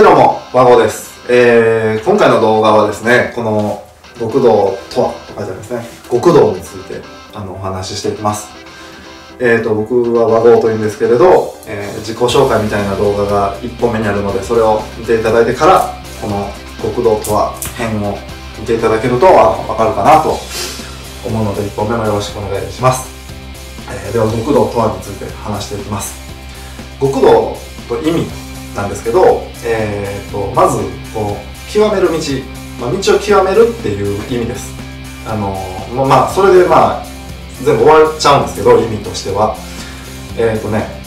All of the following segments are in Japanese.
はいどうも、和合です。えー、今回の動画はですね、この極道とはと書いてあるんですね。極道についてあのお話ししていきます。えーと、僕は和合というんですけれど、えー自己紹介みたいな動画が1本目にあるので、それを見ていただいてから、この極道とは編を見ていただけるとあわかるかなと思うので、1本目もよろしくお願いします。えーでは、極道とはについて話していきます。極道と意味なんですけど、えー、とまずこう極める道、まあ、道を極めるっていう意味です。あのまあまあそれでまあ全部終わっちゃうんですけど意味としては。えっ、とね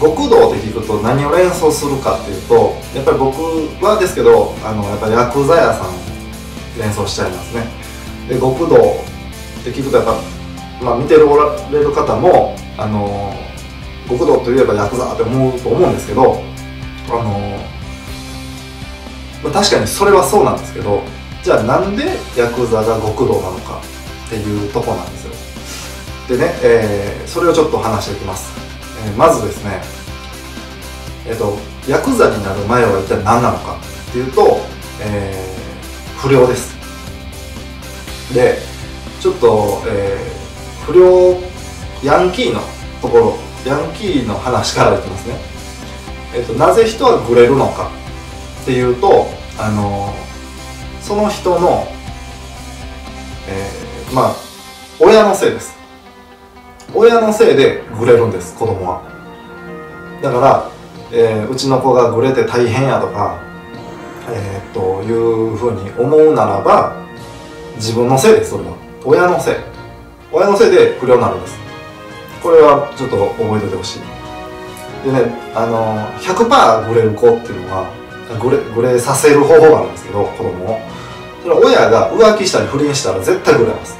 極道って聞くと何を連想するかっていうとやっぱり僕はですけどあのやっぱり薬剤屋さん連想しちゃいますね。で極道って聞くとやっぱ、まあ、見ておられる方もあの極道といえばヤクザって思うと思うんですけどあの、まあ、確かにそれはそうなんですけどじゃあなんでヤクザが極道なのかっていうとこなんですよ。でね、えーそれをちょっと話していきます、えーまずですねえっ、とヤクザになる前は一体何なのかっていうと、えー不良です。でちょっと、えー不良ヤンキーのところヤンキーの話からいきますね、えっとなぜ人はグレるのかっていうとあのその人の、えーまあ親のせいです。親のせいでグレるんです子供は。だから、えーうちの子がグレて大変やとかえー、というふうに思うならば自分のせいですそれは。親のせい。親のせいで不良になるんです。これはちょっと覚えておいてほしい。でねあの100%グレる子っていうのはグレグレさせる方法があるんですけど子供を。それは親が浮気したり不倫したら絶対グレます。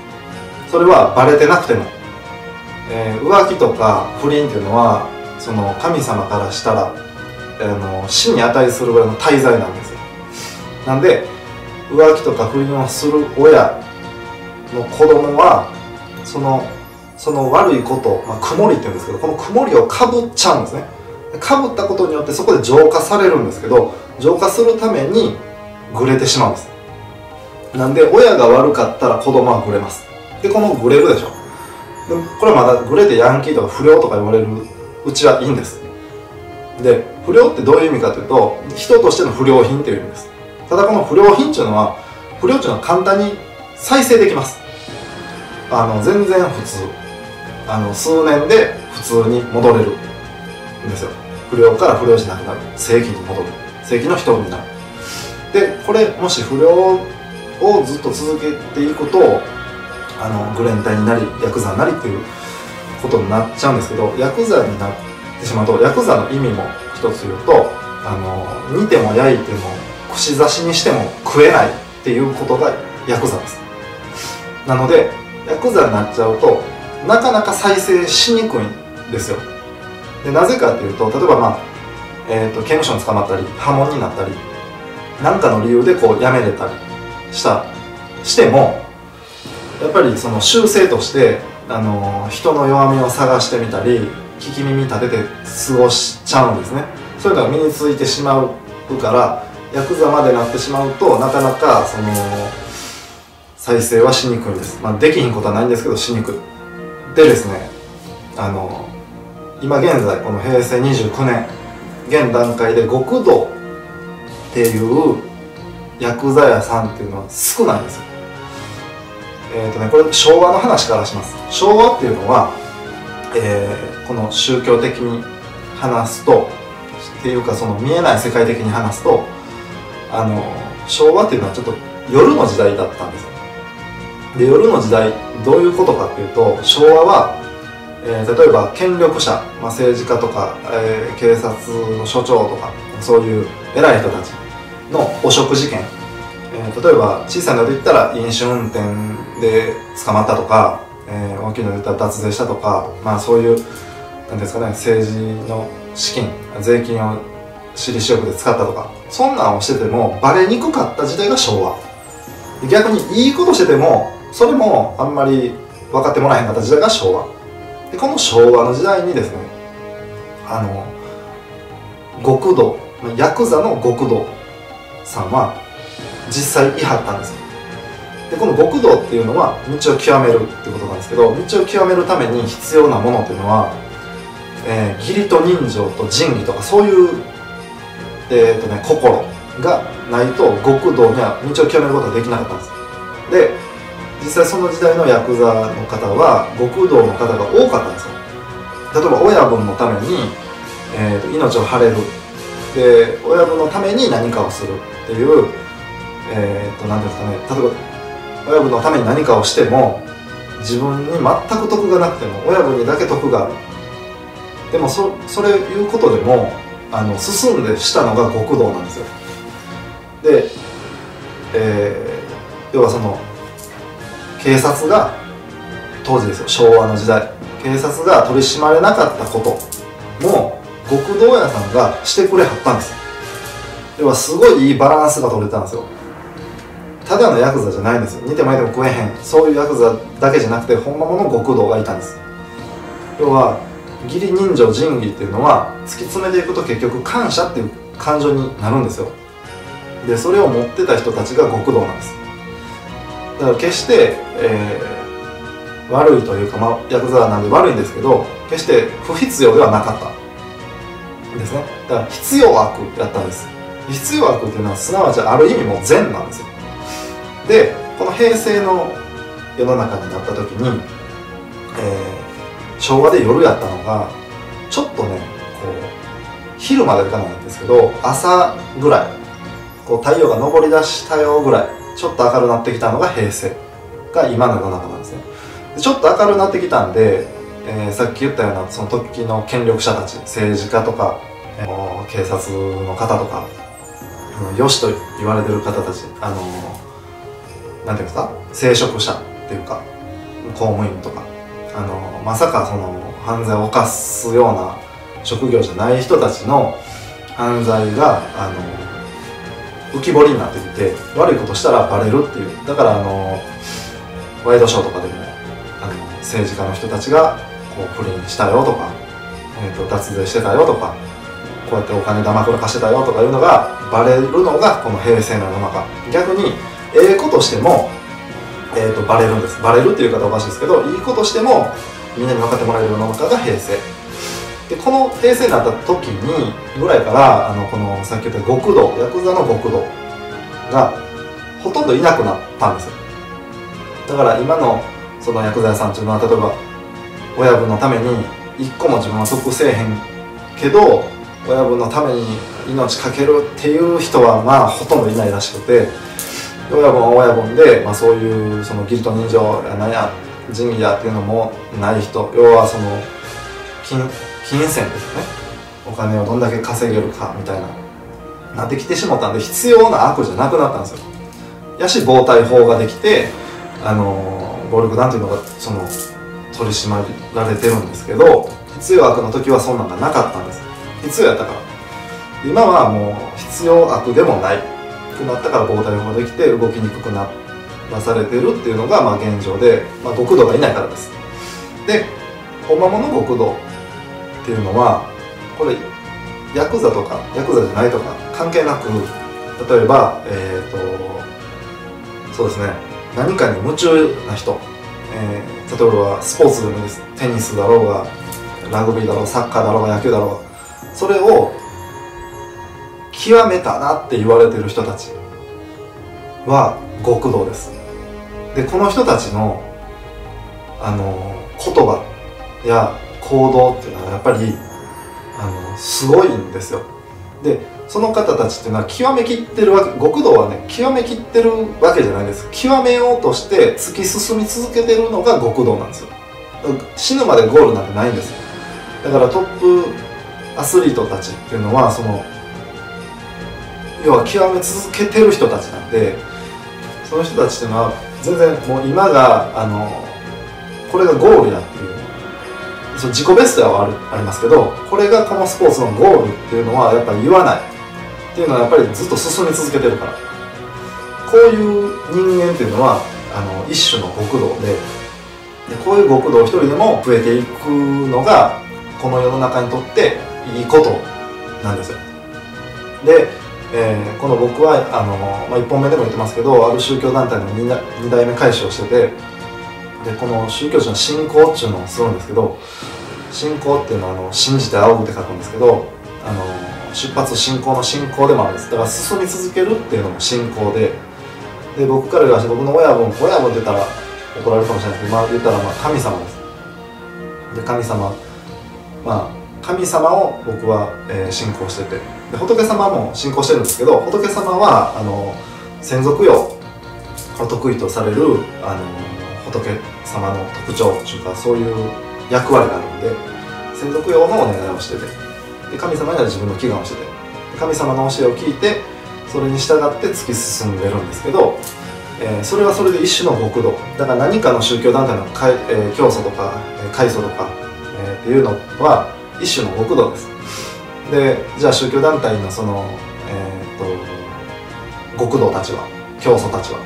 それはバレてなくても、えー浮気とか不倫っていうのはその神様からしたらあの死に値するぐらいの大罪なんですよ。なんで浮気とか不倫をする親の子供はそのその悪いこと、まあ、曇りって言うんですけどこの曇りをかぶっちゃうんですね。かぶったことによってそこで浄化されるんですけど浄化するためにグレてしまうんです。なんで親が悪かったら子供はグレます。でこのグレるでしょ。でこれはまだグレてヤンキーとか不良とか言われるうちはいいんです。で不良ってどういう意味かというと人としての不良品っていう意味です。ただこの不良品っていうのは不良っていうのは簡単に再生できます。あの全然普通。あの数年で普通に戻れるんですよ。不良から不良じゃなくなる正規に戻る。正規の人になる。でこれもし不良をずっと続けていくとあのグレン隊になりヤクザになりっていうことになっちゃうんですけどヤクザになってしまうとヤクザの意味も一つ言うとあの煮ても焼いても串刺しにしても食えないっていうことがヤクザです。なのでヤクザになっちゃうとなかなか再生しにくいんですよ。でなぜかっていうと例えばまあ、えー、と刑務所に捕まったり破門になったり何かの理由でこう辞めれたりしたしてもやっぱりその習性として、あの人の弱みを探してみたり聞き耳立てて過ごしちゃうんですね。そういうのが身についてしまうからヤクザまでなってしまうとなかなかその再生はしにくいんです、まあ、できひんことはないんですけどしにくい。でですねあの今現在この平成29年現段階で極道っていうヤクザ屋さんっていうのは少ないんですよ。えーとね、これ昭和の話からします。昭和っていうのは、えーこの宗教的に話すとっていうかその見えない世界的に話すとあの昭和っていうのはちょっと夜の時代だったんですよ。で夜の時代どういうことかっていうと昭和は、えー例えば権力者、まあ、政治家とか、えー警察の所長とかそういう偉い人たちの汚職事件。えー例えば小さなので言ったら飲酒運転で捕まったとか、えー大きいので言ったら脱税したとかまあそういうなんですかね政治の資金税金を私利私欲で使ったとかそんなんをしててもバレにくかった時代が昭和。逆にいいことしててもそれもあんまり分かってもらえへんかった時代が昭和。でこの昭和の時代にですねあの極道ヤクザの極道さんは実際いはったんですよ。でこの極道っていうのは道を極めるってことなんですけど道を極めるために必要なものっていうのは、えー、義理と人情と仁義とかそういう、えーとね、心がないと極道には道を極めることができなかったんです。で実際その時代のヤクザの方は極道の方が多かったんですよ。例えば親分のために、えーと、命を張れる。で親分のために何かをするっていうえー、と何ていうんですかね。例えば親分のために何かをしても自分に全く得がなくても親分にだけ得がある。でもそそれいうことでもあの進んでしたのが極道なんですよ。で、えー、要はその警察が当時ですよ昭和の時代。警察が取り締まれなかったことも極道屋さんがしてくれはったんです。要はすごいいいバランスが取れたんですよ。ただのヤクザじゃないんですよ。似て巻いても食えへん。そういうヤクザだけじゃなくて本物の極道がいたんです。要は義理人情仁義っていうのは突き詰めていくと結局感謝っていう感情になるんですよ。でそれを持ってた人たちが極道なんです。だから決して、えー、悪いというか、まあ、ヤクザなんで悪いんですけど決して不必要ではなかった。ですね。だから必要悪やったんです。必要悪っていうのはすなわちある意味も善なんですよ。でこの平成の世の中になった時に、えー、昭和で夜やったのがちょっとねこう昼までいかないんですけど朝ぐらいこう太陽が昇り出したよぐらいちょっと明るくなってきたのが平成が今の世の中なんですね。でちょっと明るくなってきたんで、えー、さっき言ったようなその時の権力者たち政治家とか、えー、警察の方とかよしと言われてる方たちあのなんていうんですか？聖職者っていうか公務員とかあのまさかその犯罪を犯すような職業じゃない人たちの犯罪があの浮き彫りになってきて悪いことしたらバレるっていう。だからあのワイドショーとかでもあの政治家の人たちがこう不倫したよとか、えーと、脱税してたよとかこうやってお金だまくらかしてたよとかいうのがバレるのがこの平成の世の中逆にええことしても、えーと、バレるんです。バレるっていう言い方おかしいですけどいいことしてもみんなに分かってもらえる世の中が平成。でこの平成になった時にぐらいからあのこのさっき言った極道ヤクザの極道がほとんどいなくなったんですよ。だから今のそのヤクザ屋さんっていうのは例えば親分のために一個も自分は得せえへんけど親分のために命かけるっていう人はまあほとんどいないらしくて親分は親分で、まあ、そういうその義理と人情や何や仁義やっていうのもない人要はその金金銭ですね。お金をどんだけ稼げるかみたいな。なってきてしまったんで必要な悪じゃなくなったんですよ。やし暴対法ができてあの暴力団というのがその取り締まられてるんですけど必要悪の時はそんなんがなかったんです。必要やったから。今はもう必要悪でもないくなったから防体法ができて動きにくくななされてるっていうのがまあ現状で、まあ、極道がいないからです。で本間の極道っていうのはこれヤクザとかヤクザじゃないとか関係なく例えばえっ、ー、とそうですね何かに夢中な人、えー、例えばスポーツでもいいです。テニスだろうがラグビーだろうサッカーだろうが野球だろうがそれを極めたなって言われてる人たちは極道です。でこの人たちのあの言葉や行動っていうのはやっぱりあのすごいんですよ。でその方たちっていうのは極めきってるわけ極道はね極めきってるわけじゃないです。極めようとして突き進み続けてるのが極道なんですよ。死ぬまでゴールなんてないんですよ。だからトップアスリートたちっていうのはその要は極め続けてる人たちなんでその人たちっていうのは全然もう今があのこれがゴールやっていうその自己ベストはありますけどこれがこのスポーツのゴールっていうのはやっぱり言わない。っていうのはやっぱりずっと進み続けてるから。こういう人間っていうのはあの一種の極道ででこういう極道一人でも増えていくのがこの世の中にとっていいことなんですよ。で、えー、この僕はあの、まあ、1本目でも言ってますけどある宗教団体の 2, 2代目改修をしててでこの宗教者の信仰っていうのをするんですけど信仰っていうのはあの信じて仰ぐって書くんですけどあの出発信仰の信仰でもあるんです。だから進み続けるっていうのも信仰でで僕から言わせて僕の親分親分って言ったら怒られるかもしれないですけど、まあ、言ったらまあ神様です。で神様まあ神様を僕は、えー、信仰しててで仏様も信仰してるんですけど仏様はあの専属用を得意とされるあの仏様の特徴というかそういう役割があるんで専属用のお願いをしててで神様には自分の祈願をしてて神様の教えを聞いてそれに従って突き進んでるんですけど、えー、それはそれで一種の極道。だから何かの宗教団体のかい、えー、教祖とか、えー、開祖とか、えー、っていうのは一種の極道です。でじゃあ宗教団体のそのえっ、と極道たちは教祖たちは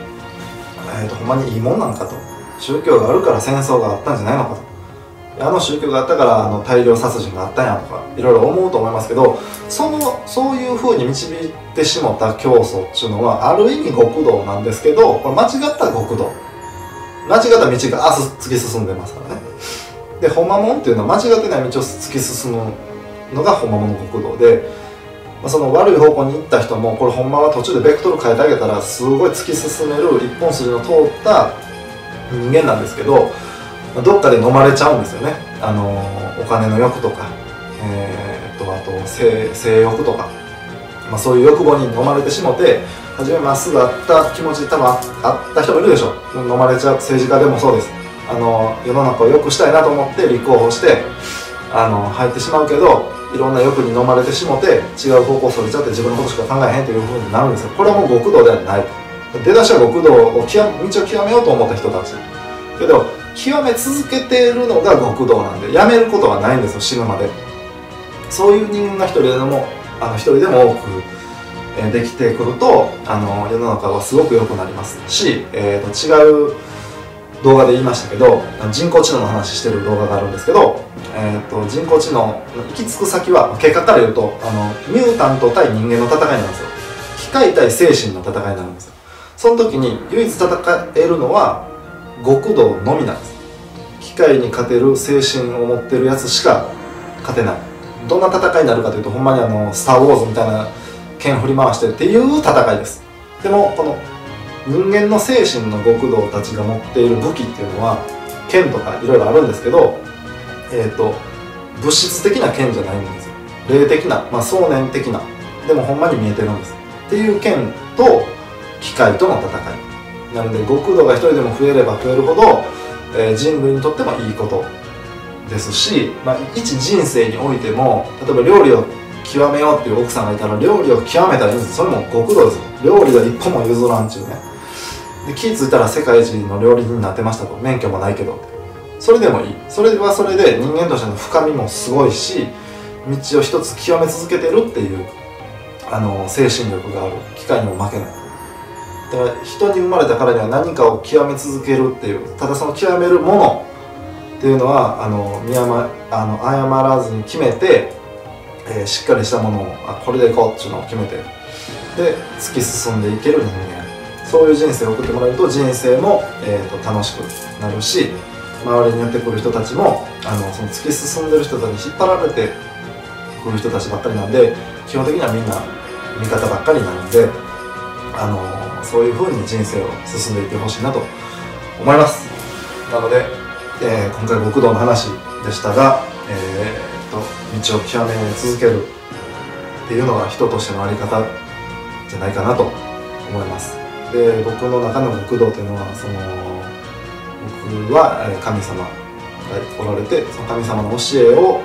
えっ、とほんまにいいもんなんかと。宗教があるから戦争があったんじゃないのかと。あの宗教があったからあの大量殺人があったんやとか。いろいろ思うと思いますけどそのそういうふうに導いてしもた教祖っていうのはある意味極道なんですけどこれ間違った極道。間違った道が突き進んでますからね。でほんまもんっていうのは間違ってない道を突き進むのがほんまもんの極道で、ま、その悪い方向に行った人もこれほんまは途中でベクトル変えてあげたらすごい突き進める一本筋の通った人間なんですけどどっかで飲まれちゃうんですよね。あのお金の欲とか、えー、とあと性欲とか、まあ、そういう欲望に飲まれてしもて初めまっすぐあった気持ち多分あった人もいるでしょ飲まれちゃう政治家でもそうです。あの世の中を良くしたいなと思って立候補してあの入ってしまうけどいろんな欲に飲まれてしもて違う方向をそれちゃって自分のことしか考えへんというふうになるんですよ。これはもう極道ではない出だしは極道を極道を極めようと思った人たち。けど極め続けているのが極道なんでやめることはないんですよ死ぬまで。そういう人間が一人でもあの一人でも多く、えできてくるとあの世の中はすごく良くなりますし、えー、と違う動画で言いましたけど人工知能の話してる動画があるんですけど、えー、と人工知能行き着く先は結果から言うとあのミュータント対人間の戦いなんですよ。機械対精神の戦いになるんですよその時に唯一戦えるのは極道のみなんです。機械に勝てる精神を持ってるやつしか勝てない。どんな戦いになるかというとほんまにあの「スター・ウォーズ」みたいな剣振り回してるっていう戦いです。でもこの人間の精神の極道たちが持っている武器っていうのは剣とかいろいろあるんですけどえっ、ー、と物質的な剣じゃないんですよ。霊的な、まあ、想念的な。でもほんまに見えてるんです。っていう剣と機械との戦い。なので極度が一人でも増えれば増えるほど、えー、人類にとってもいいことですし、まあ、一人生においても例えば料理を極めようっていう奥さんがいたら料理を極めたらいいんですそれも極道です。料理が一個も譲らんちゅうね。で気付いたら世界一の料理人になってましたと。免許もないけど。それでもいい。それはそれで人間としての深みもすごいし道を一つ極め続けてるっていうあの精神力がある。機械にも負けない。だから人に生まれたからには何かを極め続けるっていうただその極めるものっていうのはあの見誤あの誤らずに決めて、えー、しっかりしたものをあこれでいこうっていうのを決めてで突き進んでいける人間そういう人生を送ってもらうと人生も、えーと、楽しくなるし周りにやってくる人たちもあのその突き進んでる人たちに引っ張られてくる人たちばっかりなんで基本的にはみんな味方ばっかりなのであのそういうふうに人生を進んでいってほしいなと思います。なので、えー、今回極道の話でしたが、えー、と道を極め続けるっていうのが人としての在り方じゃないかなと思います。で僕の中の極道というのはその僕は神様がおられてその神様の教えを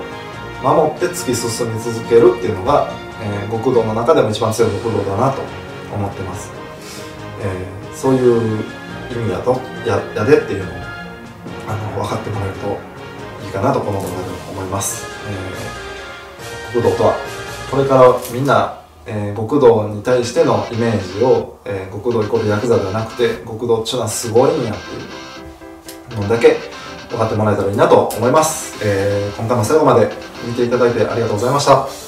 守って突き進み続けるっていうのが、えー、極道の中でも一番強い極道だなと思ってます。えー、そういう意味やとややでっていうのをあの分かってもらえるといいかなとこの動画でも思います、えー、極道とはこれからみんな、えー、極道に対してのイメージを、えー、極道イコールヤクザではなくて極道っていうのはすごいんやっていうのだけ分かってもらえたらいいなと思います、えー、今回も最後まで見ていただいてありがとうございました。